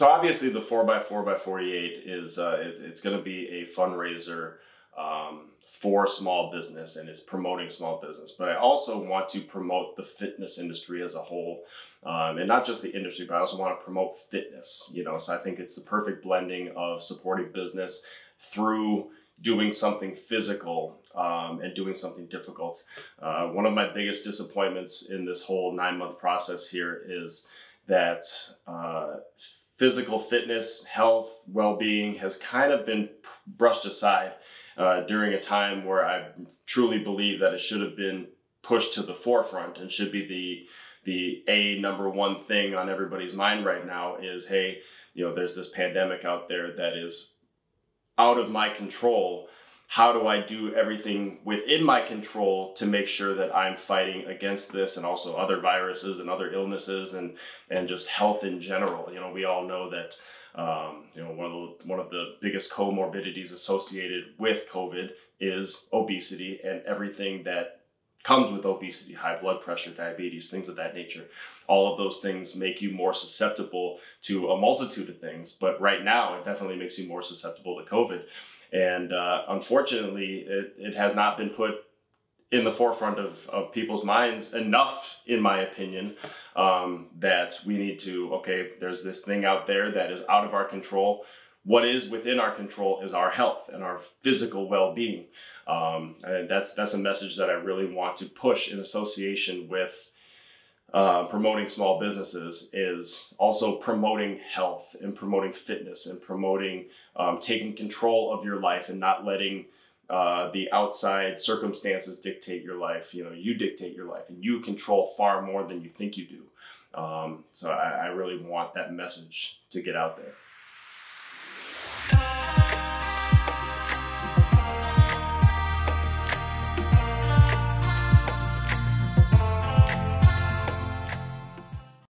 so obviously the 4x4x48 is uh, it, it's going to be a fundraiser um, for small business and it's promoting small business. But I also want to promote the fitness industry as a whole. Um, and not just the industry, but I also want to promote fitness, you know, so I think it's the perfect blending of supporting business through doing something physical um, and doing something difficult. Uh, one of my biggest disappointments in this whole nine month process here is that uh, physical fitness, health, well being has kind of been brushed aside uh, during a time where I truly believe that it should have been pushed to the forefront and should be the the a number one thing on everybody's mind right now is hey you know there's this pandemic out there that is out of my control how do I do everything within my control to make sure that I'm fighting against this and also other viruses and other illnesses and and just health in general. You know, we all know that um, you know one of the one of the biggest comorbidities associated with COVID is obesity and everything that comes with obesity, high blood pressure, diabetes, things of that nature. All of those things make you more susceptible to a multitude of things, but right now it definitely makes you more susceptible to COVID. And uh, unfortunately, it, it has not been put in the forefront of, of people's minds enough, in my opinion, um, that we need to, okay, there's this thing out there that is out of our control. What is within our control is our health and our physical well being. Um, and that's, that's a message that I really want to push in association with uh, promoting small businesses is also promoting health and promoting fitness and promoting um, taking control of your life and not letting uh, the outside circumstances dictate your life. You know, you dictate your life and you control far more than you think you do. Um, so I, I really want that message to get out there.